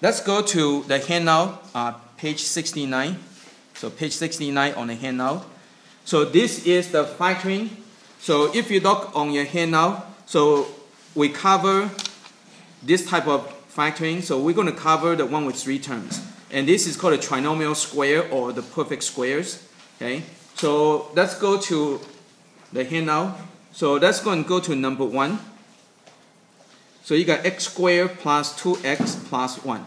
let's go to the handout, uh, page 69. So page 69 on the handout. So this is the factoring. So if you look on your handout, so we cover this type of factoring. So we're going to cover the one with three terms. And this is called a trinomial square or the perfect squares. Okay. So let's go to the handout. So let's go and go to number one. So you got x squared plus 2x plus 1.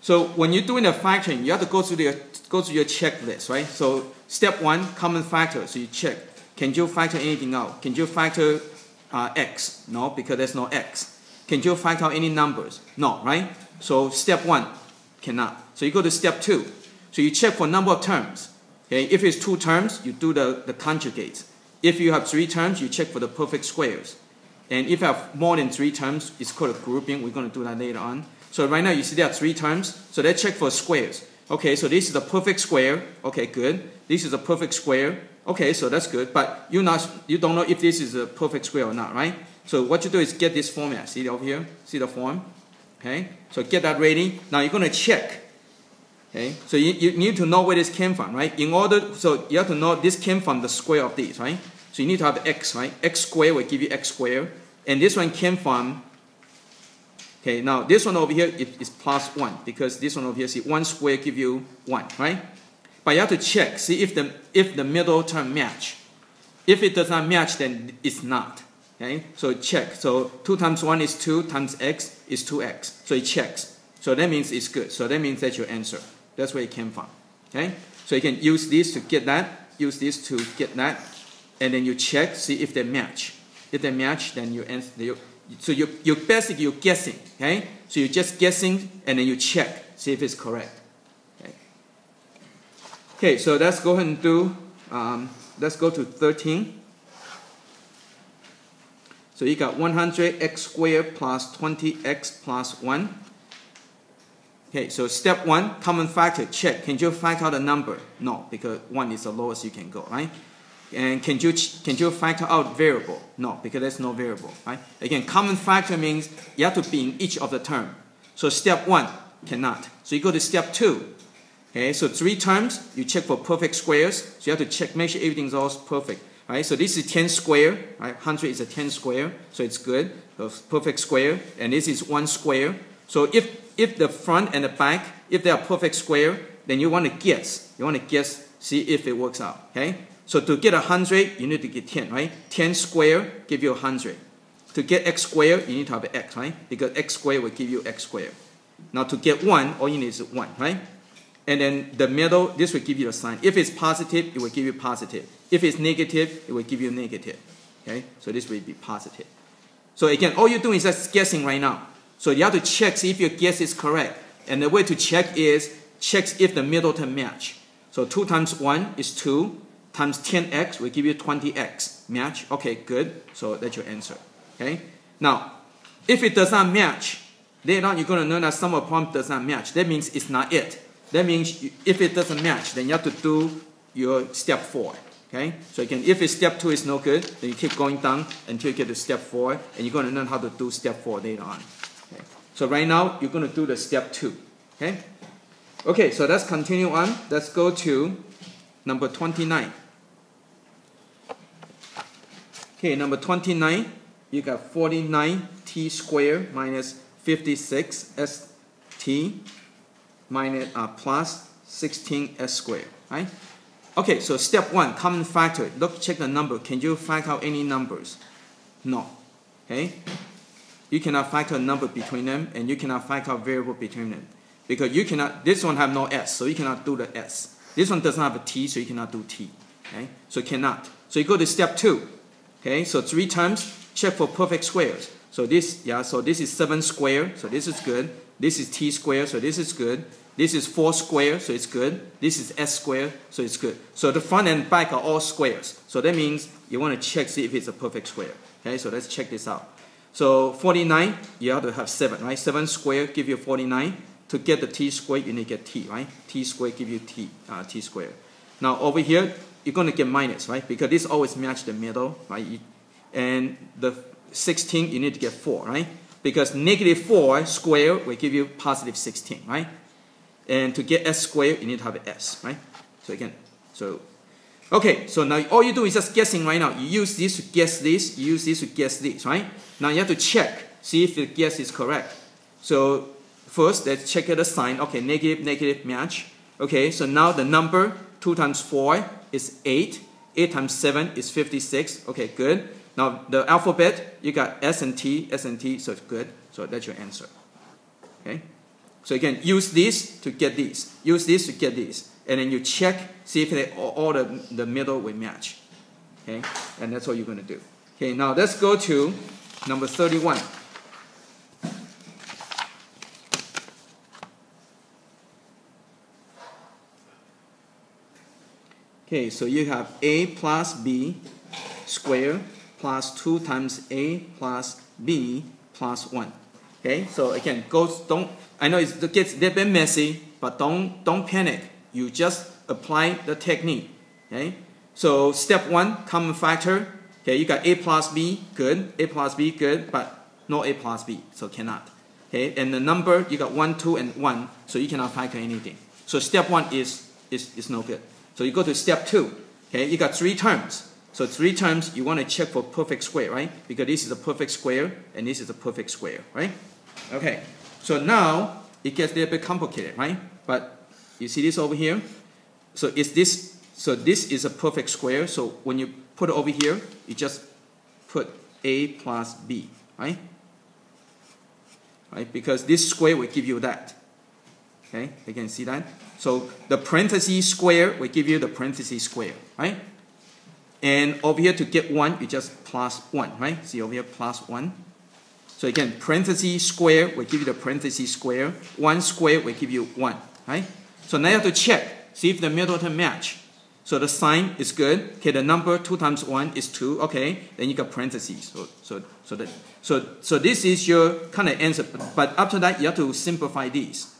So when you're doing the factoring, you have to go through the go through your checklist, right? So step one, common factor. So you check, can you factor anything out? Can you factor uh, x? No, because there's no x. Can you factor any numbers? No, right? So step one, cannot. So you go to step two. So you check for number of terms. Okay, if it's two terms, you do the, the conjugates. If you have three terms, you check for the perfect squares. And if I have more than three terms, it's called a grouping. We're going to do that later on. So right now you see there are three terms. So let's check for squares. Okay, so this is a perfect square. Okay, good. This is a perfect square. Okay, so that's good. But you not you don't know if this is a perfect square or not, right? So what you do is get this formula. See it over here? See the form? Okay, so get that ready. Now you're going to check. Okay, so you, you need to know where this came from, right? In order, so you have to know this came from the square of these, right? So you need to have x, right? x squared will give you x squared. And this one came from, okay, now this one over here is plus 1 because this one over here, see, 1 squared give you 1, right? But you have to check, see if the, if the middle term match. If it does not match, then it's not. Okay, so check. So 2 times 1 is 2 times x is 2x. So it checks. So that means it's good. So that means that's your answer. That's where it came from. Okay, so you can use this to get that, use this to get that, and then you check, see if they match. If they match, then you answer. You, so you you basically you're guessing, okay? So you're just guessing, and then you check, see if it's correct. Okay. Okay, so let's go ahead and do. Um, let's go to 13. So you got 100x squared plus 20x plus 1. Okay, so step one, common factor, check. Can you factor out a number? No, because 1 is the lowest you can go, right? And can you, can you factor out variable? No, because there's no variable, right? Again, common factor means you have to be in each of the term. So step one, cannot. So you go to step two. Okay, so three terms, you check for perfect squares. So you have to check, make sure everything's all perfect. Right, so this is 10 square, right? 100 is a 10 square, so it's good. So perfect square, and this is 1 square. So if, if the front and the back, if they are perfect square, then you want to guess. You want to guess, see if it works out, okay? So to get 100, you need to get 10, right? 10 square give you 100. To get x squared, you need to have x, right? Because x squared will give you x squared. Now to get 1, all you need is 1, right? And then the middle, this will give you a sign. If it's positive, it will give you positive. If it's negative, it will give you negative. Okay? So this will be positive. So again, all you're doing is just guessing right now. So you have to check, see if your guess is correct. And the way to check is, check if the middle term match. So 2 times 1 is 2 times 10x will give you 20x. Match? Okay, good. So that's your answer. Okay? Now, if it does not match, later on you're going to know that some of problem does not match. That means it's not it. That means if it doesn't match, then you have to do your step 4. Okay? So again, if it's step 2 is no good, then you keep going down until you get to step 4, and you're going to learn how to do step 4 later on. Okay? So right now, you're going to do the step 2. Okay? Okay, so let's continue on. Let's go to number 29. Okay, number 29, you got 49t squared minus 56st minus uh, plus 16s squared, right? Okay, so step one, common factor. Look, check the number. Can you factor out any numbers? No. Okay? You cannot factor a number between them, and you cannot factor out variable between them. Because you cannot, this one have no s, so you cannot do the s. This one does not have a t, so you cannot do t. Okay? So cannot. So you go to step two. Okay, so three times, check for perfect squares. So this, yeah, so this is 7 square, so this is good. This is t square, so this is good. This is 4 square, so it's good. This is s square, so it's good. So the front and back are all squares. So that means you want to check, see if it's a perfect square. Okay, so let's check this out. So 49, you have to have 7, right? 7 square give you 49. To get the t square, you need to get t, right? t square give you t, uh, t squared. Now over here, you're going to get minus, right? Because this always match the middle, right? And the 16, you need to get 4, right? because negative 4 squared will give you positive 16, right? And to get s squared, you need to have an s, right? So again, so okay, so now all you do is just guessing right now. You use this to guess this, you use this to guess this, right? Now you have to check, see if the guess is correct. So first, let's check at the sign. Okay, negative, negative match. Okay, so now the number 2 times 4 is 8. 8 times 7 is 56. Okay, good. Now the alphabet, you got S and T, S and T, so it's good. So that's your answer. Okay? So again, use this to get this. Use this to get this. And then you check, see if they, all the, the middle will match. Okay? And that's what you're going to do. Okay, now let's go to number 31. Okay, so you have a plus b squared plus 2 times a plus b plus 1. Okay, so again, goes don't I know it gets a little bit messy, but don't don't panic. You just apply the technique. Okay, so step one, common factor. Okay, you got a plus b, good. A plus b, good, but no a plus b, so cannot. Okay, and the number you got one, two, and one, so you cannot factor anything. So step one is is is no good. So you go to step two. Okay, you got three terms. So three terms, you want to check for perfect square, right? Because this is a perfect square, and this is a perfect square, right? Okay, so now it gets a little bit complicated, right? But you see this over here? So is this, so this is a perfect square, so when you put it over here, you just put a plus b, right? Right, because this square will give you that. Okay, you can see that? So the parenthesis square will give you the parenthesis square, right? And over here to get 1, you just plus 1, right? See over here, plus 1. So again, parenthesis square will give you the parenthesis square. 1 square will give you 1, right? So now you have to check, see if the middle term match. So the sign is good. Okay, the number 2 times 1 is 2. Okay, then you got parentheses. So, so, so, that, so, so this is your kind of answer. But after that, you have to simplify these.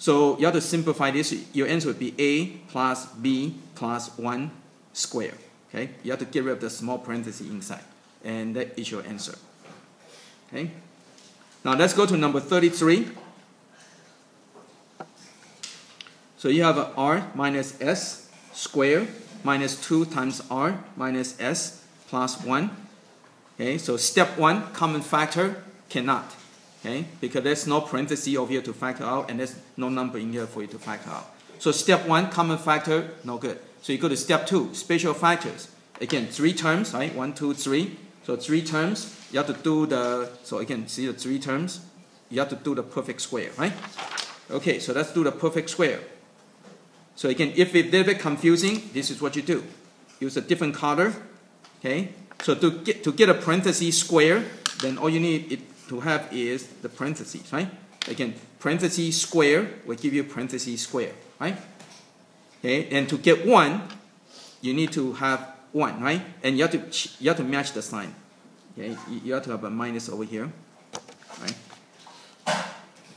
So you have to simplify this. Your answer would be a plus b plus 1 square. Okay, you have to get rid of the small parenthesis inside. And that is your answer. Okay. Now let's go to number 33. So you have r minus s squared minus 2 times r minus s plus 1. Okay, so step 1, common factor, cannot okay? Because there's no parenthesis over here to factor out, and there's no number in here for you to factor out. So step one, common factor, no good. So you go to step two, special factors. Again, three terms, right? One, two, three. So three terms, you have to do the, so again, see the three terms, you have to do the perfect square, right? Okay, so let's do the perfect square. So again, if it's a little bit confusing, this is what you do. Use a different color, okay? So to get, to get a parenthesis square, then all you need, it, to have is the parentheses, right? Again, parentheses square will give you parentheses square, right? Okay, and to get one, you need to have one, right? And you have to you have to match the sign. Okay, you have to have a minus over here, right?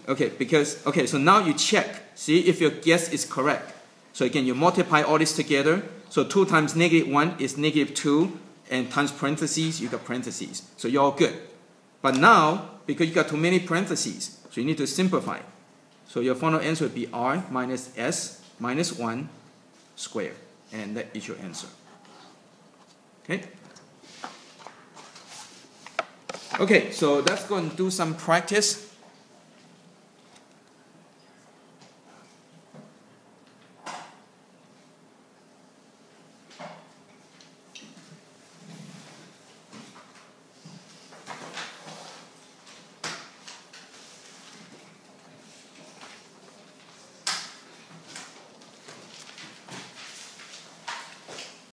Okay, because okay, so now you check, see if your guess is correct. So again, you multiply all this together. So two times negative one is negative two, and times parentheses, you got parentheses. So you're all good. But now, because you got too many parentheses, so you need to simplify. So your final answer would be r minus s minus 1 squared. And that is your answer. Okay? Okay, so let's go and do some practice.